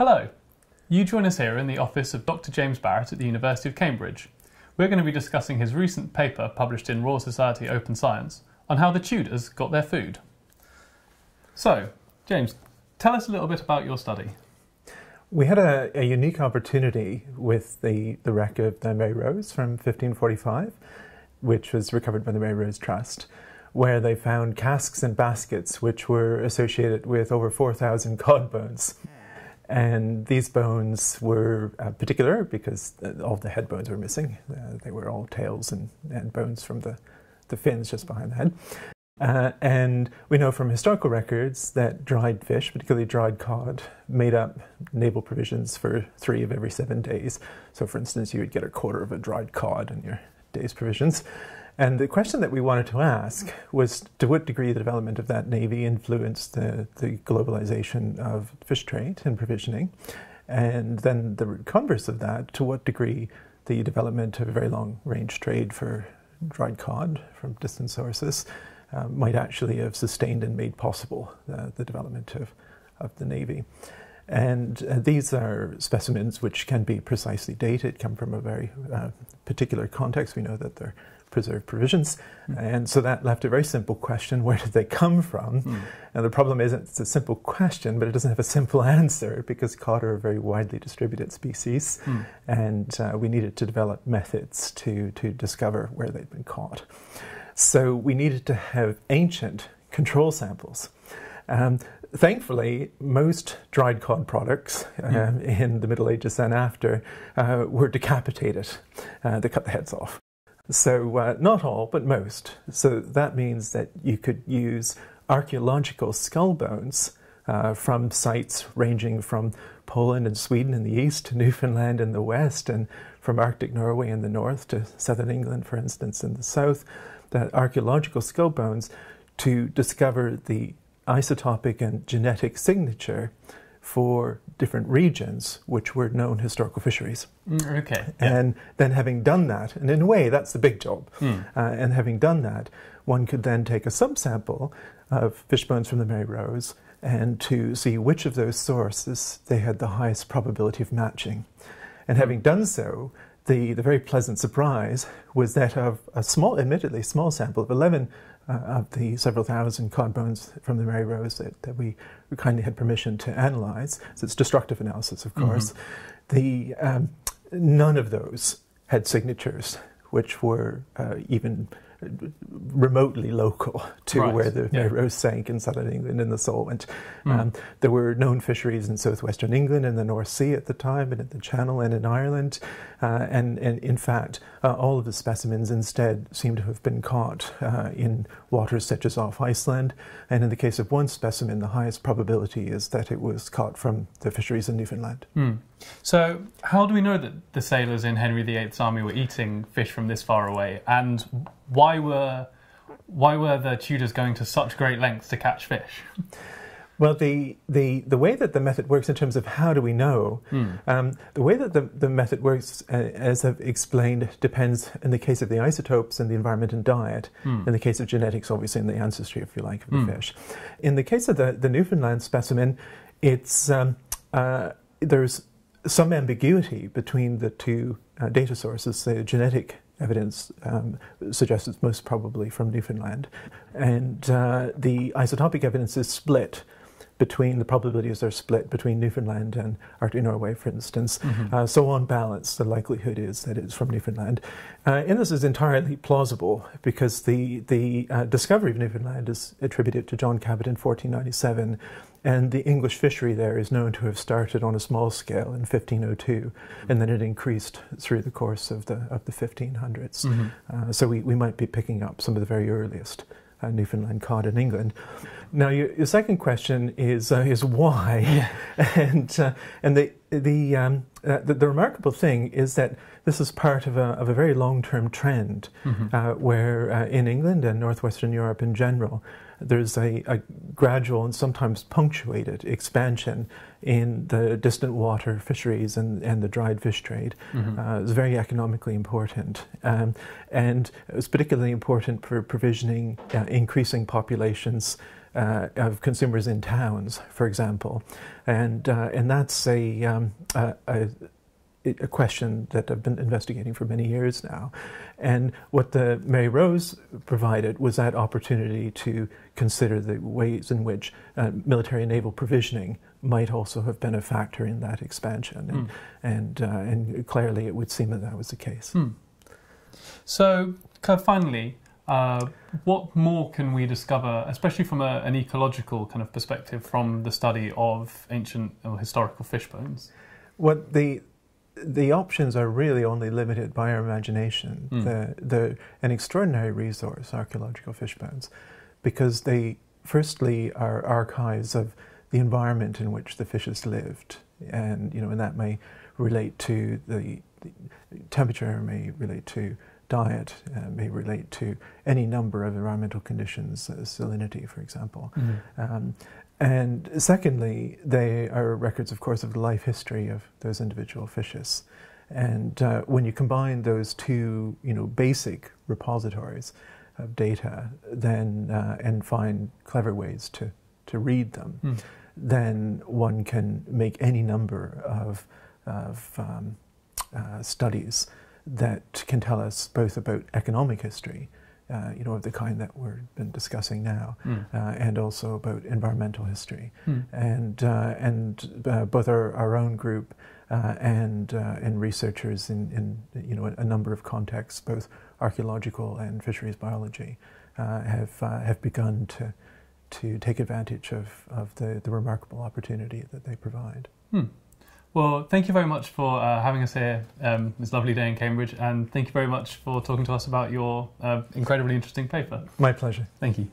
Hello. You join us here in the office of Dr. James Barrett at the University of Cambridge. We're going to be discussing his recent paper published in Royal Society Open Science on how the Tudors got their food. So, James, tell us a little bit about your study. We had a, a unique opportunity with the, the wreck of the Mary Rose from 1545, which was recovered by the Mary Rose Trust, where they found casks and baskets which were associated with over 4,000 cod bones. And these bones were uh, particular because all the head bones were missing. Uh, they were all tails and, and bones from the, the fins just behind the head. Uh, and we know from historical records that dried fish, particularly dried cod, made up naval provisions for three of every seven days. So, for instance, you would get a quarter of a dried cod in your day's provisions. And the question that we wanted to ask was to what degree the development of that navy influenced the, the globalization of fish trade and provisioning. And then the converse of that, to what degree the development of a very long range trade for dried cod from distant sources uh, might actually have sustained and made possible uh, the development of, of the navy. And uh, these are specimens which can be precisely dated, come from a very uh, particular context. We know that they're preserved provisions. Mm. And so that left a very simple question where did they come from? Mm. And the problem isn't it's a simple question, but it doesn't have a simple answer because cod are a very widely distributed species. Mm. And uh, we needed to develop methods to, to discover where they'd been caught. So we needed to have ancient control samples. Um, thankfully, most dried cod products uh, in the Middle Ages and after uh, were decapitated. Uh, they cut the heads off. So, uh, not all, but most. So, that means that you could use archaeological skull bones uh, from sites ranging from Poland and Sweden in the east to Newfoundland in the west, and from Arctic Norway in the north to southern England, for instance, in the south, that archaeological skull bones to discover the isotopic and genetic signature for different regions which were known historical fisheries. Mm, okay. And yeah. then having done that, and in a way that's the big job, mm. uh, and having done that, one could then take a subsample of fish bones from the Mary Rose and to see which of those sources they had the highest probability of matching. And having done so, the, the very pleasant surprise was that of a small, admittedly small sample of 11 uh, of the several thousand cod bones from the Mary Rose that, that we, we kindly had permission to analyze. So it's destructive analysis, of course. Mm-hmm. The, um, none of those had signatures which were uh, even remotely local to right. where the yeah. Rose sank in southern England in the Solent. Mm. Um, there were known fisheries in southwestern England and the North Sea at the time, and in the Channel and in Ireland. Uh, and, and, in fact, uh, all of the specimens instead seem to have been caught uh, in waters such as off Iceland. And in the case of one specimen, the highest probability is that it was caught from the fisheries in Newfoundland. Mm. So, how do we know that the sailors in Henry VIII's army were eating fish from this far away? And why were why were the Tudors going to such great lengths to catch fish? Well, the, the, the way that the method works in terms of how do we know, mm. um, the way that the, the method works, uh, as I've explained, depends in the case of the isotopes and the environment and diet. Mm. In the case of genetics, obviously, in the ancestry, if you like, of the mm. fish. In the case of the, the Newfoundland specimen, it's, um, uh, there's some ambiguity between the two uh, data sources. The genetic evidence um, suggests it's most probably from Newfoundland, and uh, the isotopic evidence is split between the probabilities are split between Newfoundland and Arctic Norway, for instance. Mm-hmm. Uh, so, on balance, the likelihood is that it's from Newfoundland. Uh, and this is entirely plausible because the, the uh, discovery of Newfoundland is attributed to John Cabot in 1497. And the English fishery there is known to have started on a small scale in 1502, and then it increased through the course of the, of the 1500s. Mm-hmm. Uh, so we, we might be picking up some of the very earliest uh, Newfoundland cod in England. Now, your, your second question is uh, is why, yeah. and uh, and the the, um, uh, the, the remarkable thing is that this is part of a of a very long term trend, mm-hmm. Uh, where uh, in England and northwestern Europe in general, there's a, a gradual and sometimes punctuated expansion in the distant water fisheries and, and the dried fish trade. Mm-hmm. Uh, it's very economically important. Um, and it was particularly important for provisioning uh, increasing populations uh, of consumers in towns, for example, and uh, and that's a, um, a, a a question that I've been investigating for many years now. And what the Mary Rose provided was that opportunity to consider the ways in which uh, military and naval provisioning might also have been a factor in that expansion. And, mm. and, uh, and, clearly it would seem that that was the case. Mm. So, kind of finally, uh, what more can we discover, especially from a, an ecological kind of perspective, from the study of ancient or historical fish bones? What the the options are really only limited by our imagination. Mm. The, the, an extraordinary resource, archaeological fish bones, because they firstly are archives of the environment in which the fishes lived, and you know, and that may relate to the, the temperature, may relate to diet, uh, may relate to any number of environmental conditions, uh, salinity, for example. Mm-hmm. Um, and secondly, they are records, of course, of the life history of those individual fishes. And uh, when you combine those two, you know, basic repositories of data, then uh, and find clever ways to to read them, mm. then one can make any number of of um, uh, studies that can tell us both about economic history uh, you know, of the kind that we've been discussing now, mm. uh, and also about environmental history. Mm. And, uh, and uh, both our, our own group uh, and, uh, and researchers in, in you know, a, a, number of contexts, both archaeological and fisheries biology, have, have begun to, to take advantage of, of the, the remarkable opportunity that they provide. Hmm. Well, thank you very much for uh, having us here um, this lovely day in Cambridge, and thank you very much for talking to us about your uh, incredibly interesting paper. My pleasure. Thank you.